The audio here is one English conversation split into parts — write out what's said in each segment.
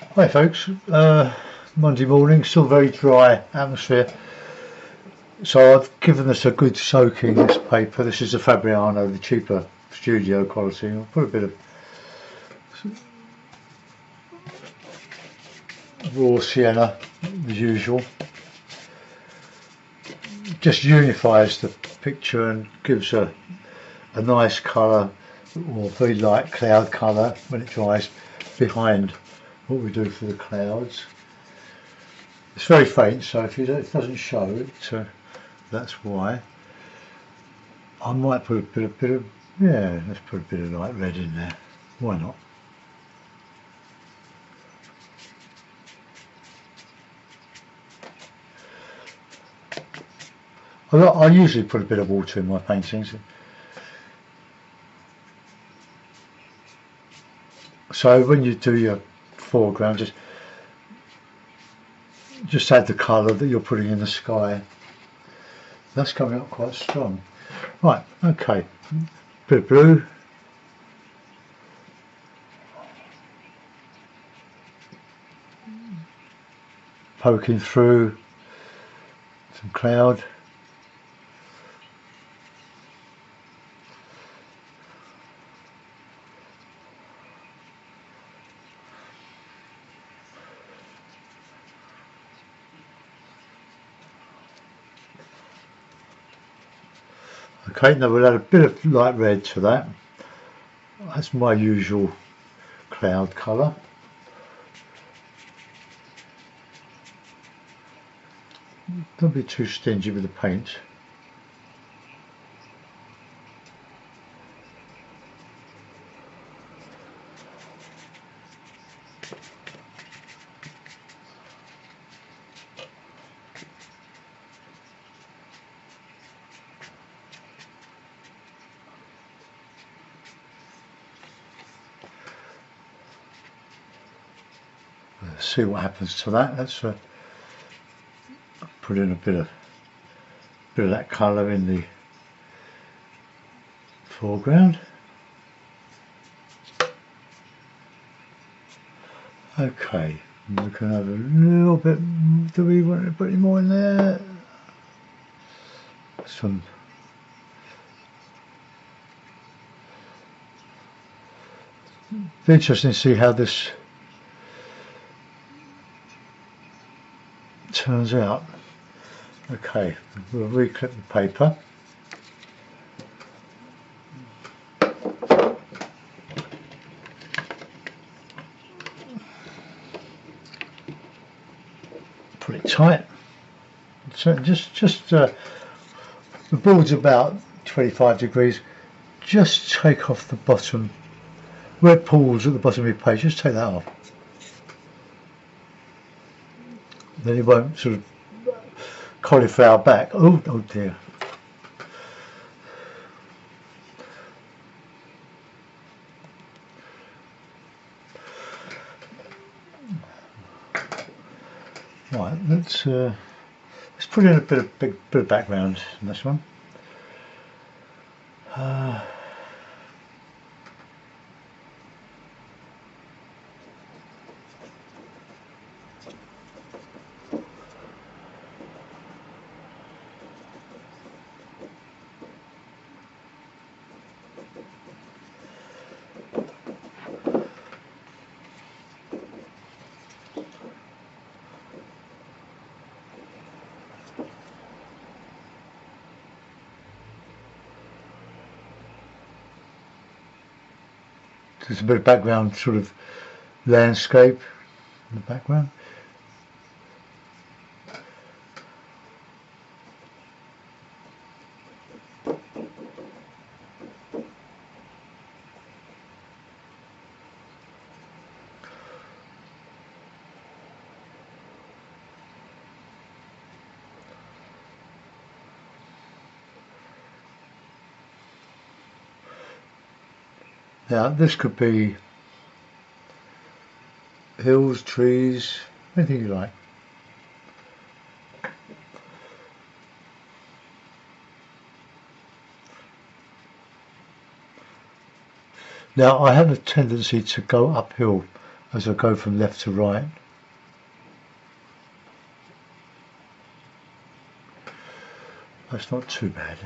Hi folks, uh, Monday morning, still very dry atmosphere. So I've given this a good soaking, this paper. This is the Fabriano, the cheaper studio quality. I'll put a bit of raw sienna, as usual. Just unifies the picture and gives a, a nice colour or very light cloud colour when it dries behind what we do for the clouds. It's very faint, so if it doesn't show it, uh, that's why. I might put a bit, bit of, yeah, let's put a bit of light red in there. Why not? I usually put a bit of water in my paintings. So when you do your foreground, just just add the colour that you're putting in the sky. That's coming up quite strong. Right, okay. Bit of blue. Poking through some cloud. Okay, now we'll add a bit of light red to that. That's my usual cloud colour. Don't be too stingy with the paint. See what happens to that. Let's uh, put in a bit of bit of that colour in the foreground. Okay, we can have a little bit. Do we want to put any more in there? Some. Interesting to see how this turns out. Okay, we'll reclip the paper. Put it tight. So just, just uh, the board's about 25 degrees. Just take off the bottom, where it pulls at the bottom of your page, just take that off. Then it won't sort of cauliflower back. Oh, oh dear. Right, let's uh, let's put in a bit of big bit of background in this one. Uh, There's a bit of background sort of landscape in the background. Now this could be hills, trees, anything you like. Now I have a tendency to go uphill as I go from left to right. That's not too bad.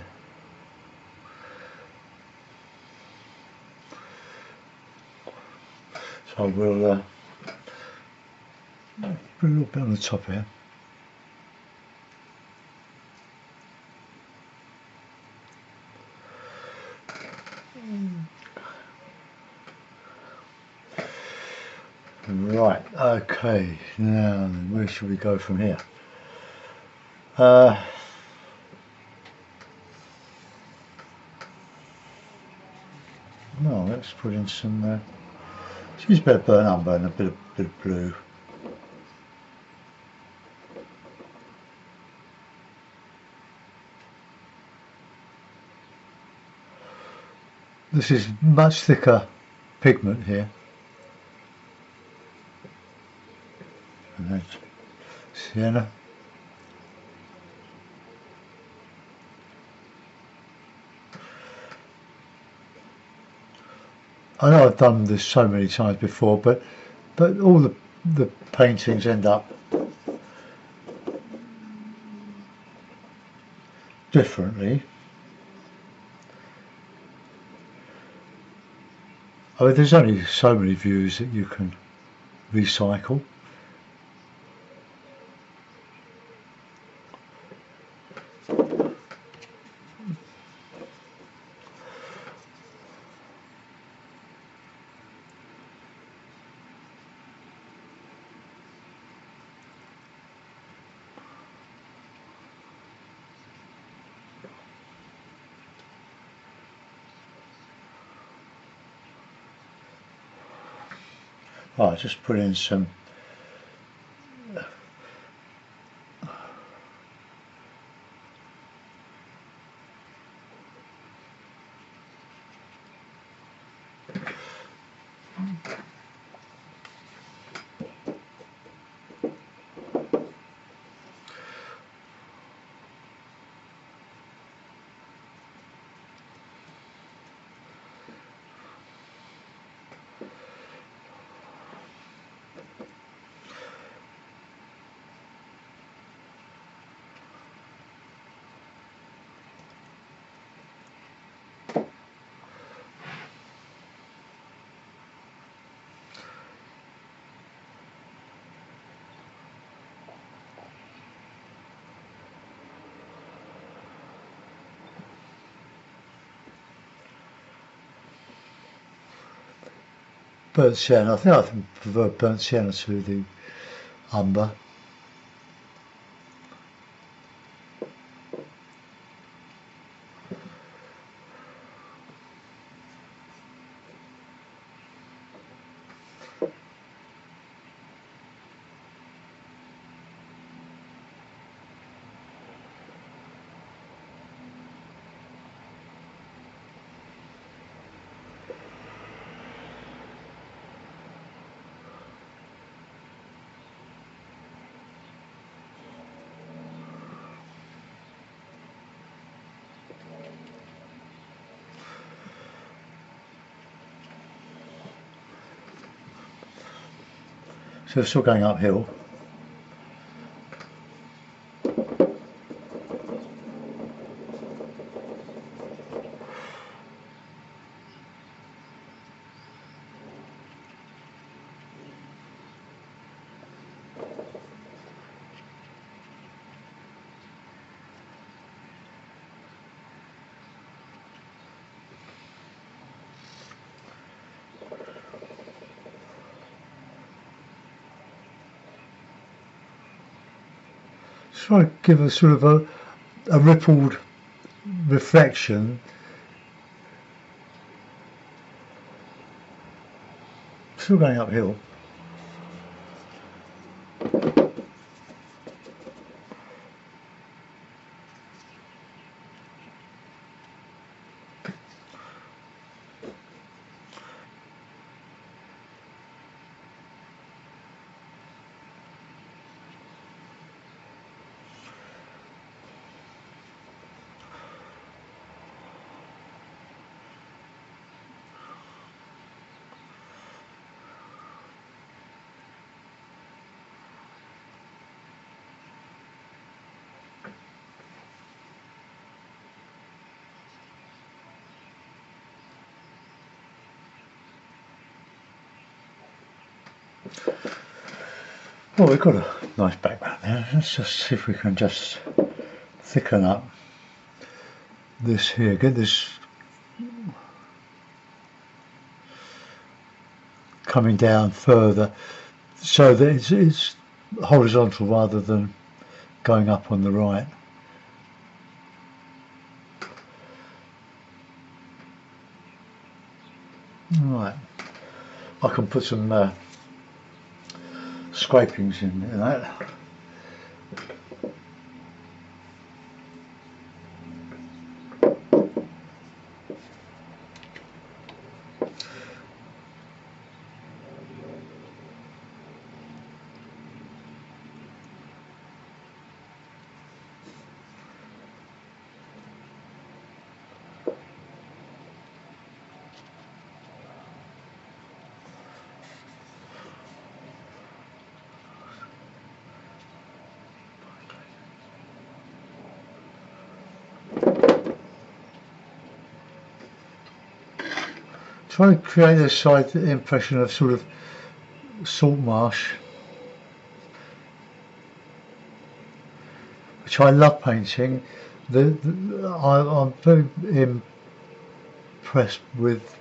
So we'll uh, put a little bit on the top here. Right, okay, now where should we go from here? Uh, no, let's put in some, uh, let's use a bit of burnt umber and a bit of, bit of blue. This is much thicker pigment here. And that's sienna. I know I've done this so many times before, but but all the the paintings end up differently. I mean, there's only so many views that you can recycle. Oh, just put in some burnt sienna. I think I prefer burnt sienna to the umber. So we're still going uphill. Try to give a sort of a, a rippled reflection. Still going uphill Well, we've got a nice background there. Let's just see if we can just thicken up this here. Get this coming down further so that it's, it's horizontal rather than going up on the right. Right, I can put some uh, scrapings in, that. Trying to create a side impression of sort of salt marsh which I love painting. The, the I, am very impressed with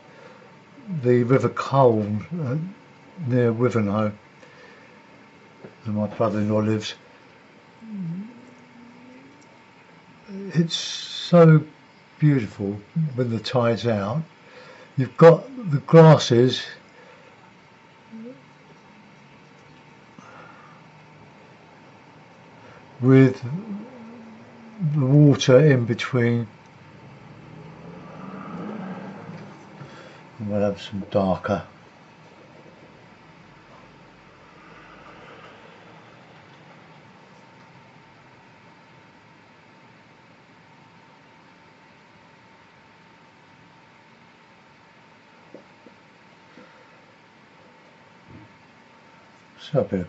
the River Colne uh, near Wivenhoe where my brother-in-law lives. It's so beautiful when the tide's out you've got the grasses with the water in between. We'll have some darker So a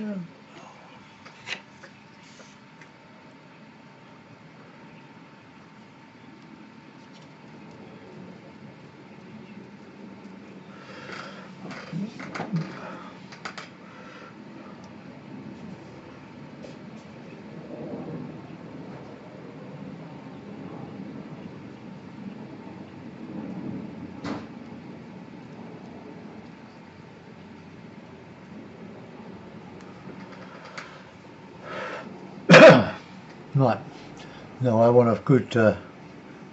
bit of green. Right, now I want a good uh,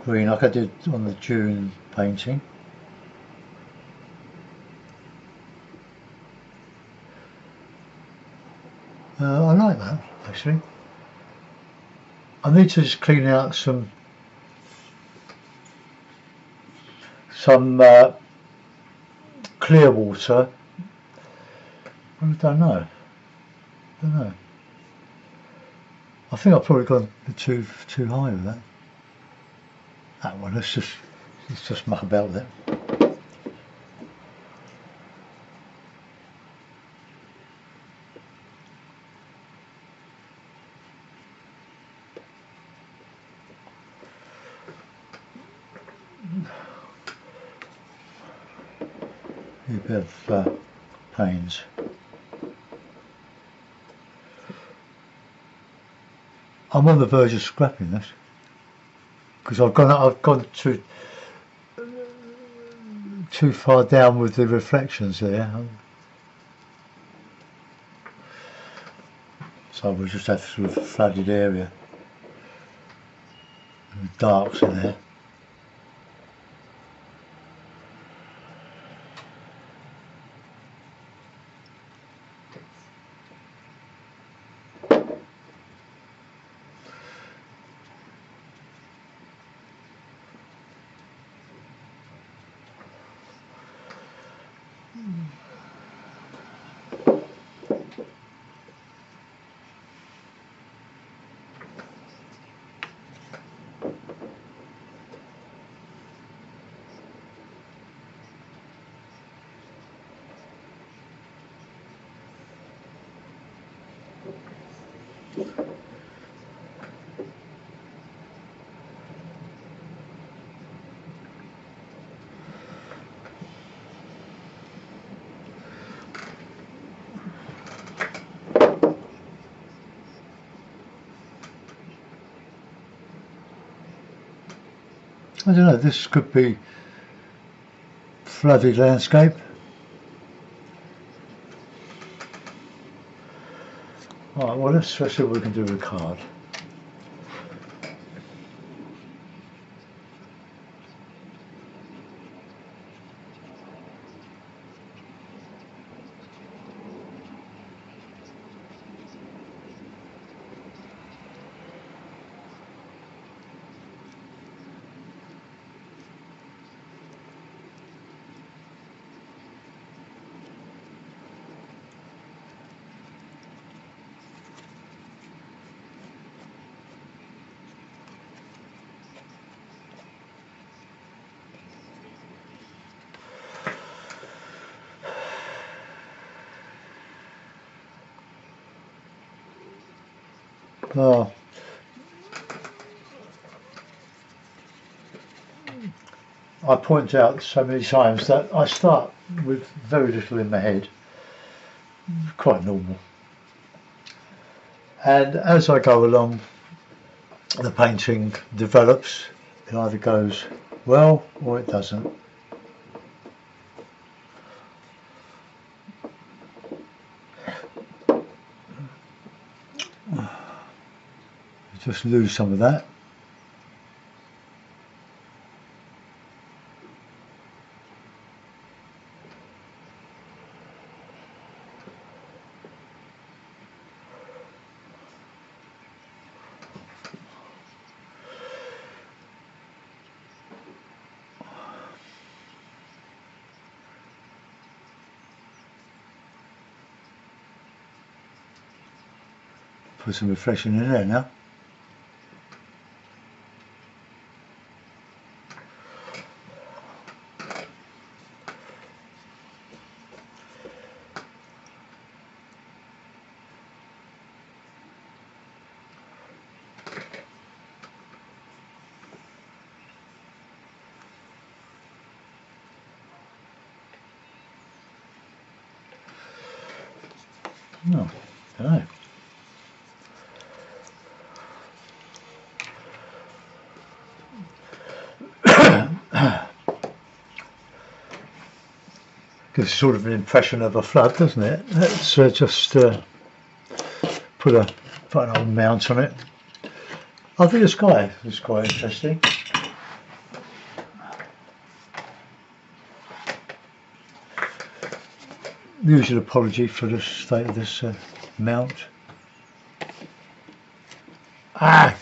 green like I did on the June painting. Uh, I like that actually. I need to just clean out some some uh, clear water. I don't know. I don't know. I think I've probably gone too too high with that. That one, let's just let's just muck about with it. A bit of uh, Payne's. I'm on the verge of scrapping this because I've gone I've gone too too far down with the reflections there. So we just have sort of flooded area. And darks in there. I don't know, this could be flooded landscape. Alright, well let's, let's see what we can do with a card. Oh. I point out so many times that I start with very little in my head, quite normal. And as I go along, the painting develops. It either goes well or it doesn't. Just lose some of that. Put some refreshing in there now. No, no. Gives sort of an impression of a flood, doesn't it? Let's uh, just uh, put a put an old mount on it. I think the sky is quite interesting. usual apology for the state of this uh, mount. Ah!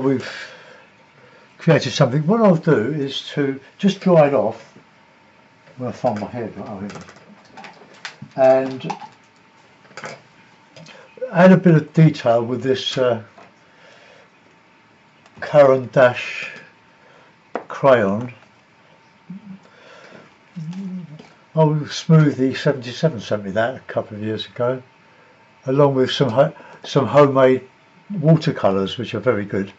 We've created something. What I'll do is to just dry it off. Well, I find my head. Oh, and add a bit of detail with this uh, Caran d'Ache crayon. Oh, Smoothie 77 sent me that a couple of years ago, along with some some homemade watercolours, which are very good.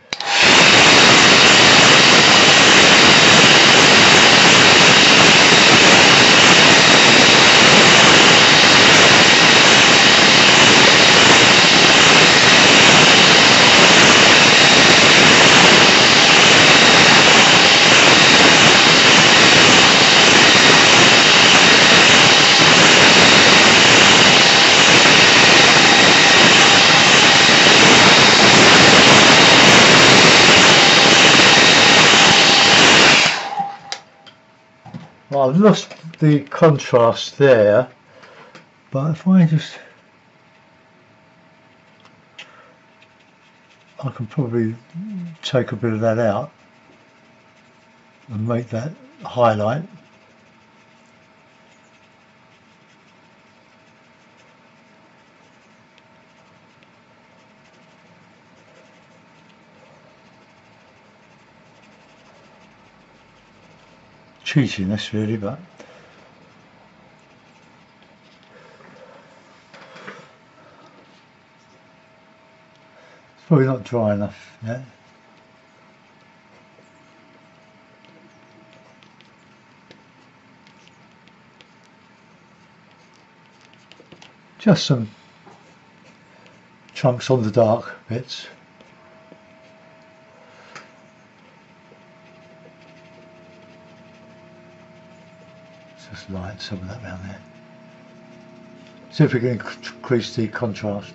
I've lost the contrast there but if I just I can probably take a bit of that out and make that highlight cheatiness really but it's probably not dry enough yet just some chunks on the dark bits just light some of that around there. See if we can increase the contrast.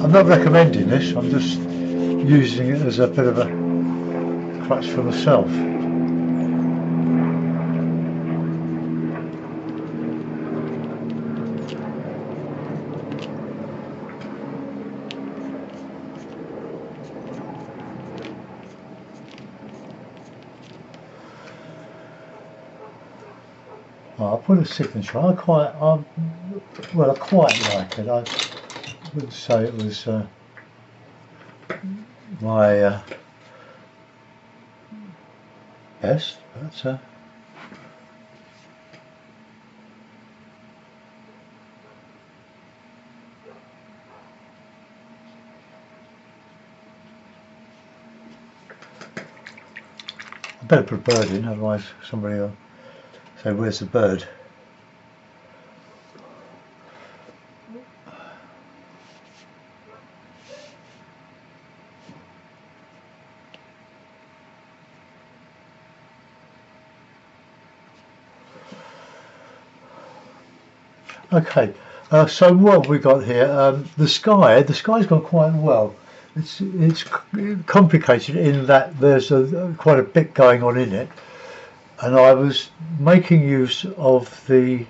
I'm not recommending this, I'm just using it as a bit of a crutch for myself. Well, I'll put a signature. I quite, I, well, I quite like it. I, would say it was uh, my uh, best, but uh, I better put a bird in, otherwise somebody will say, where's the bird? Okay, uh, so what have we got here? Um, the sky, the sky's gone quite well. It's it's complicated in that there's a, quite a bit going on in it, and I was making use of the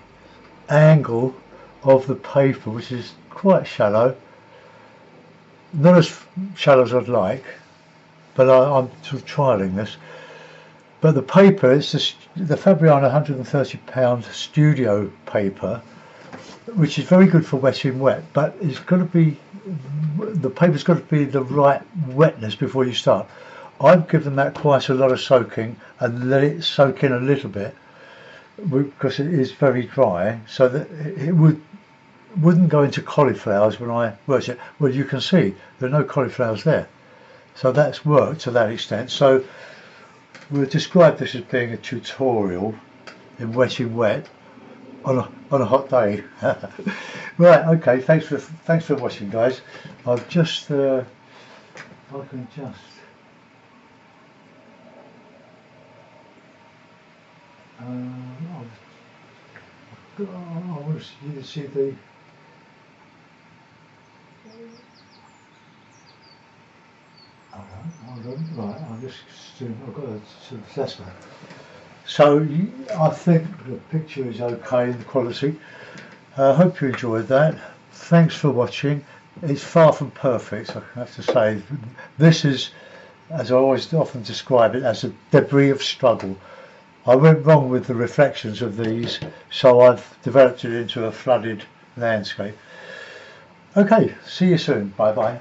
angle of the paper, which is quite shallow, not as shallow as I'd like, but I, am sort of trialing this. But the paper, it's the, the Fabriano 130 pound studio paper which is very good for wet in wet, but it's got to be the paper's got to be the right wetness before you start. I've given that quite a lot of soaking and let it soak in a little bit because it is very dry, so that it would wouldn't go into cauliflowers when I worked it. Well, you can see there are no cauliflowers there, so that's worked to that extent. So we'll describe this as being a tutorial in wet in wet on a on a hot day. right, okay. Thanks for thanks for watching, guys. I've just uh, I can just. Uh, I want you to see the. Hold on, right, I'm just, I've got a assessment. So I think the picture is okay, in the quality. I uh, hope you enjoyed that. Thanks for watching. It's far from perfect, I have to say. This is, as I always often describe it, as a debris of struggle. I went wrong with the reflections of these, so I've developed it into a flooded landscape. Okay, see you soon. Bye bye.